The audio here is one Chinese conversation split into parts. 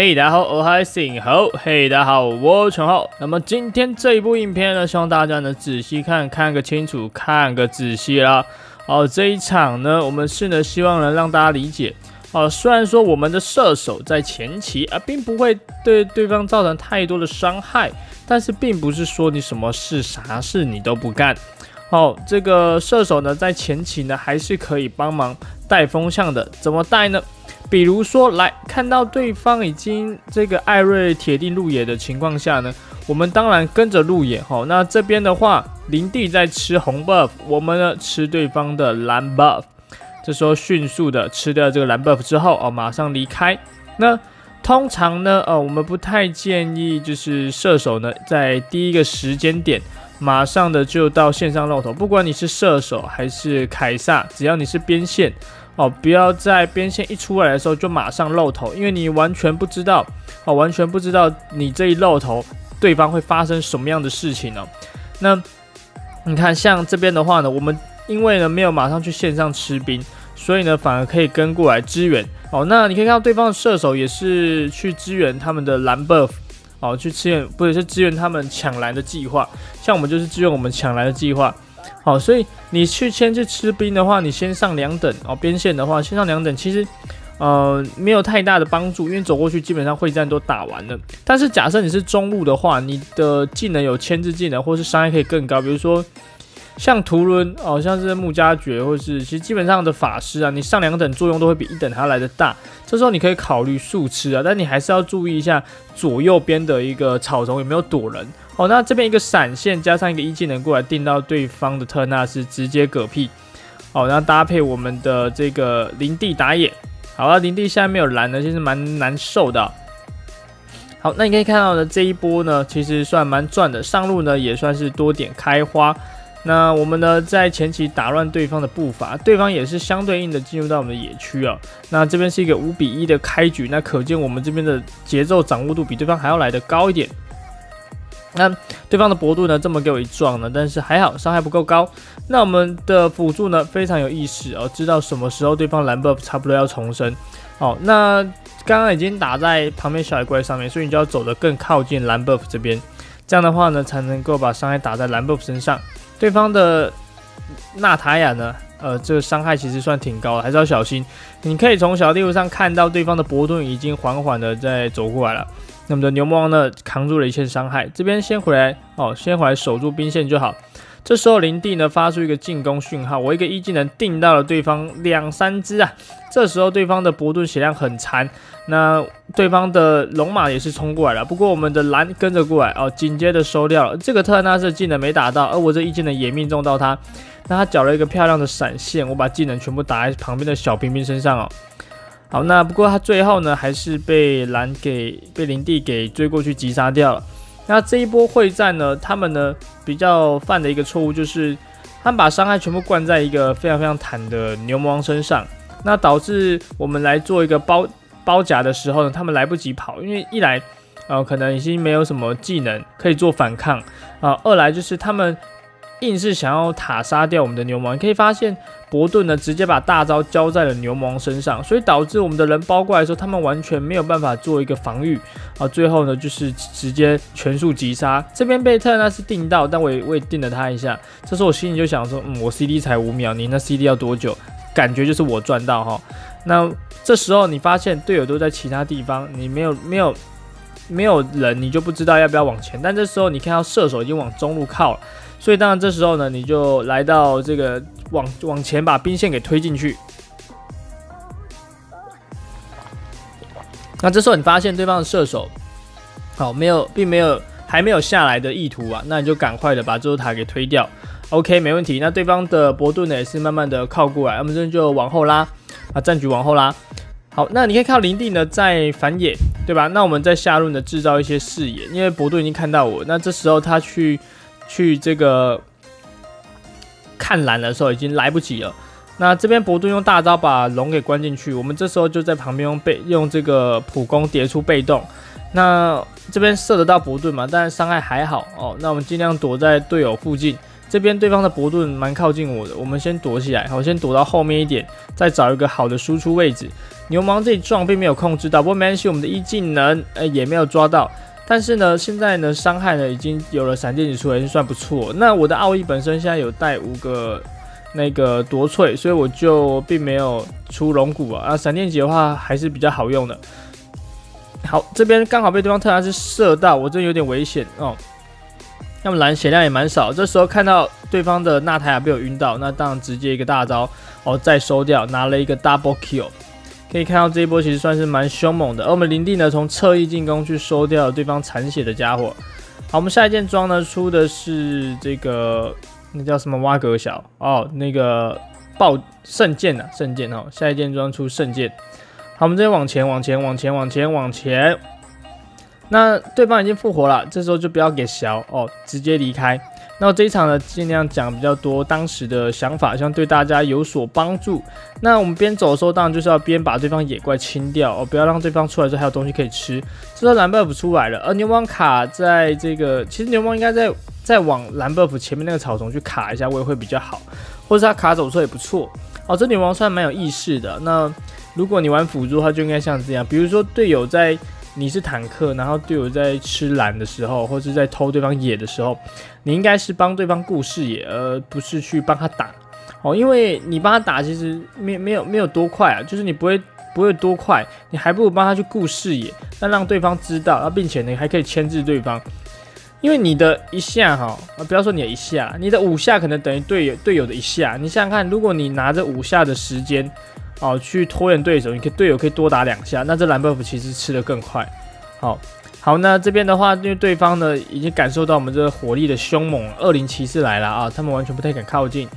嘿，大家好，我还姓侯。嘿，大家好，我陈浩。那么今天这一部影片呢，希望大家呢仔细看看个清楚，看个仔细啦。哦，这一场呢，我们是呢希望能让大家理解。哦，虽然说我们的射手在前期啊，并不会对对方造成太多的伤害，但是并不是说你什么事啥事你都不干。哦，这个射手呢，在前期呢，还是可以帮忙带风向的。怎么带呢？比如说，来看到对方已经这个艾瑞铁定路野的情况下呢，我们当然跟着路野。哈，那这边的话，林地在吃红 buff，我们呢吃对方的蓝 buff。这时候迅速的吃掉这个蓝 buff 之后，哦，马上离开。那通常呢，呃，我们不太建议就是射手呢，在第一个时间点。马上的就到线上露头，不管你是射手还是凯撒，只要你是边线哦，不要在边线一出来的时候就马上露头，因为你完全不知道哦，完全不知道你这一露头，对方会发生什么样的事情呢？那你看，像这边的话呢，我们因为呢没有马上去线上吃兵，所以呢反而可以跟过来支援哦。那你可以看到对方的射手也是去支援他们的蓝 buff。哦，去支援或者是支援他们抢蓝的计划，像我们就是支援我们抢蓝的计划。好，所以你去先去吃兵的话，你先上两等哦。边线的话，先上两等，其实呃没有太大的帮助，因为走过去基本上会战都打完了。但是假设你是中路的话，你的技能有牵制技能，或是伤害可以更高，比如说。像图伦哦，像是木加爵，或是其实基本上的法师啊，你上两等作用都会比一等还要来的大。这时候你可以考虑速吃啊，但你还是要注意一下左右边的一个草丛有没有躲人哦。那这边一个闪现加上一个一技能过来定到对方的特纳是直接嗝屁哦。然后搭配我们的这个林地打野，好了，林地下面有蓝呢，其实蛮难受的。好，那你可以看到呢，这一波呢其实算蛮赚的，上路呢也算是多点开花。那我们呢，在前期打乱对方的步伐，对方也是相对应的进入到我们的野区啊。那这边是一个五比一的开局，那可见我们这边的节奏掌握度比对方还要来的高一点。那对方的博度呢，这么给我一撞呢，但是还好伤害不够高。那我们的辅助呢，非常有意识哦，知道什么时候对方蓝 buff 差不多要重生。哦，那刚刚已经打在旁边小矮怪上面，所以你就要走得更靠近蓝 buff 这边，这样的话呢，才能够把伤害打在蓝 buff 身上。对方的娜塔雅呢？呃，这个伤害其实算挺高的，还是要小心。你可以从小地图上看到，对方的伯顿已经缓缓的在走过来了。那么的牛魔王呢，扛住了一切伤害。这边先回来哦，先回来守住兵线就好。这时候林地呢发出一个进攻讯号，我一个一技能定到了对方两三只啊。这时候对方的伯顿血量很残，那对方的龙马也是冲过来了，不过我们的蓝跟着过来哦，紧接着收掉了这个特纳斯技能没打到，而我这一技能也命中到他，那他缴了一个漂亮的闪现，我把技能全部打在旁边的小兵兵身上哦。好，那不过他最后呢还是被蓝给被林地给追过去击杀掉了。那这一波会战呢，他们呢比较犯的一个错误就是，他们把伤害全部灌在一个非常非常坦的牛魔王身上，那导致我们来做一个包包夹的时候呢，他们来不及跑，因为一来，呃，可能已经没有什么技能可以做反抗啊，二来就是他们。硬是想要塔杀掉我们的牛魔，你可以发现伯顿呢直接把大招交在了牛魔王身上，所以导致我们的人包过来的时候，他们完全没有办法做一个防御啊。最后呢就是直接全速击杀。这边贝特纳斯定到，但我也我也定了他一下。这时候我心里就想说，嗯，我 CD 才五秒，你那 CD 要多久？感觉就是我赚到哈。那这时候你发现队友都在其他地方，你没有没有没有人，你就不知道要不要往前。但这时候你看到射手已经往中路靠了。所以当然这时候呢，你就来到这个往往前把兵线给推进去。那这时候你发现对方的射手，好没有，并没有还没有下来的意图啊，那你就赶快的把这座塔给推掉。OK，没问题。那对方的伯顿呢也是慢慢的靠过来，那么这边就往后拉啊，战局往后拉。好，那你可以看到林地呢在反野，对吧？那我们在下路呢制造一些视野，因为伯顿已经看到我，那这时候他去。去这个看蓝的时候已经来不及了。那这边伯顿用大招把龙给关进去，我们这时候就在旁边用被用这个普攻叠出被动。那这边射得到伯顿嘛？但是伤害还好哦。那我们尽量躲在队友附近，这边对方的博盾蛮靠近我的，我们先躲起来，好，先躲到后面一点，再找一个好的输出位置。牛氓这里撞并没有控制到，不过没关系，我们的一技能呃也没有抓到。但是呢，现在呢伤害呢已经有了闪电击出来，算不错。那我的奥义本身现在有带五个那个夺萃，所以我就并没有出龙骨啊。啊，闪电击的话还是比较好用的。好，这边刚好被对方特拉斯射到，我这有点危险哦。那么蓝血量也蛮少，这时候看到对方的纳塔亚被我晕到，那当然直接一个大招哦再收掉，拿了一个 double kill。可以看到这一波其实算是蛮凶猛的，而我们林地呢从侧翼进攻去收掉对方残血的家伙。好，我们下一件装呢出的是这个那叫什么挖格小哦，那个爆圣剑啊，圣剑哦，下一件装出圣剑。好，我们再往前往前往前往前往前。那对方已经复活了，这时候就不要给小哦，直接离开。那我这一场呢，尽量讲比较多当时的想法，希望对大家有所帮助。那我们边走的时候，当然就是要边把对方野怪清掉哦，不要让对方出来之后还有东西可以吃。这时候蓝 buff 出来了，而牛王卡在这个，其实牛王应该在再往蓝 buff 前面那个草丛去卡一下，位会比较好，或者他卡走出来也不错哦。这牛王算蛮有意识的。那如果你玩辅助的话，就应该像这样，比如说队友在。你是坦克，然后队友在吃蓝的时候，或者在偷对方野的时候，你应该是帮对方顾视野，而不是去帮他打哦。因为你帮他打，其实没没有没有多快啊，就是你不会不会多快，你还不如帮他去顾视野，那让对方知道，啊，并且呢还可以牵制对方。因为你的一下哈，啊不要说你的一下，你的五下可能等于队友队友的一下。你想想看，如果你拿着五下的时间。哦，去拖延对手，你可以队友可以多打两下，那这蓝 buff 其实吃的更快。好，好，那这边的话，因为对方呢已经感受到我们这个火力的凶猛，恶灵骑士来了啊，他们完全不太敢靠近。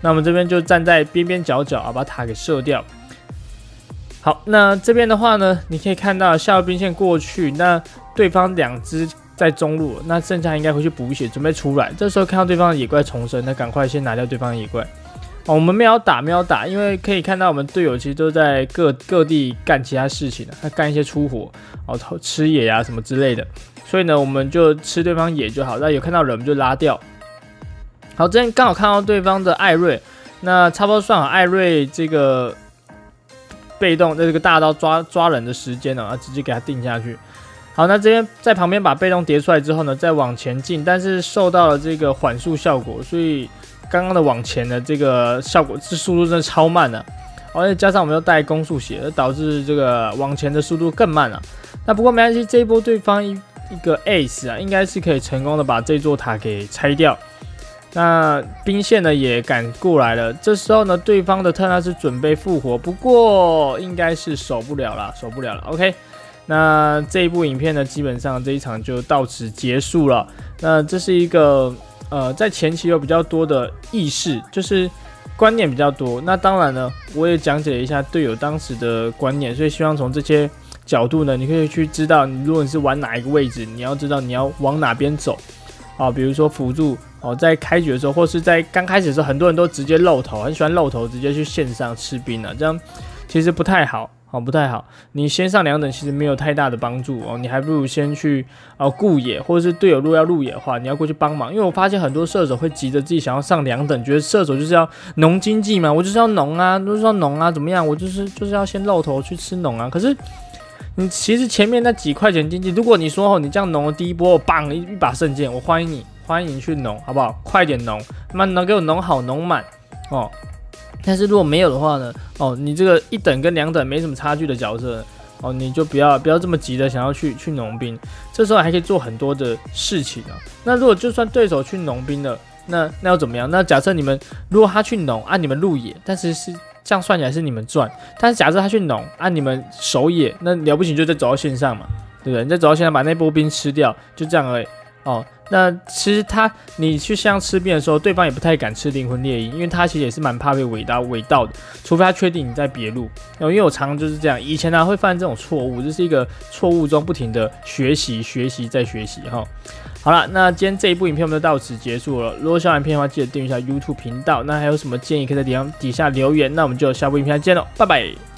那我们这边就站在边边角角啊，把塔给射掉。好，那这边的话呢，你可以看到下路兵线过去，那对方两只在中路，那剩下应该回去补血，准备出来。这时候看到对方的野怪重生，那赶快先拿掉对方的野怪。我们没有打，没有打，因为可以看到我们队友其实都在各各地干其他事情了他干一些出火，哦，吃野呀什么之类的，所以呢，我们就吃对方野就好。那有看到人，就拉掉。好，这边刚好看到对方的艾瑞，那差不多算好艾瑞这个被动的这个大刀抓抓人的时间呢，啊，直接给他定下去。好，那这边在旁边把被动叠出来之后呢，再往前进，但是受到了这个缓速效果，所以。刚刚的往前的这个效果，这速度真的超慢的，而且加上我们又带攻速鞋，导致这个往前的速度更慢了。那不过没关系，这一波对方一一个 ace 啊，应该是可以成功的把这座塔给拆掉。那兵线呢也赶过来了，这时候呢对方的特纳斯准备复活，不过应该是守不了了，守不了了。OK，那这一部影片呢，基本上这一场就到此结束了。那这是一个。呃，在前期有比较多的意识，就是观念比较多。那当然呢，我也讲解一下队友当时的观念，所以希望从这些角度呢，你可以去知道，你如果你是玩哪一个位置，你要知道你要往哪边走啊。比如说辅助哦，在开局的时候，或是在刚开始的时候，很多人都直接露头，很喜欢露头，直接去线上吃兵啊，这样其实不太好。哦，不太好。你先上两等其实没有太大的帮助哦，你还不如先去哦顾野，或者是队友如果要入野的话，你要过去帮忙。因为我发现很多射手会急着自己想要上两等，觉得射手就是要农经济嘛，我就是要农啊，就是要农啊，怎么样？我就是就是要先露头去吃农啊。可是你其实前面那几块钱经济，如果你说哦，你这样农的第一波，棒一一把圣剑，我欢迎你，欢迎你去农，好不好？快点农，慢能给我农好农满哦。但是如果没有的话呢？哦，你这个一等跟两等没什么差距的角色，哦，你就不要不要这么急的想要去去农兵，这时候还可以做很多的事情啊。那如果就算对手去农兵了，那那要怎么样？那假设你们如果他去农，按你们入野，但是是这样算起来是你们赚。但是假设他去农，按你们守野，那了不起就再走到线上嘛，对不对？你再走到线上把那波兵吃掉，就这样而已。哦，那其实他你去像吃兵的时候，对方也不太敢吃灵魂猎鹰，因为他其实也是蛮怕被尾刀尾到的，除非他确定你在别路。然后因为我常常就是这样，以前呢会犯这种错误，这是一个错误中不停的学习、学习再学习哈。好了，那今天这一部影片我们就到此结束了。如果喜欢影片的话，记得订阅一下 YouTube 频道。那还有什么建议可以在底下底下留言？那我们就下部影片再见喽，拜拜。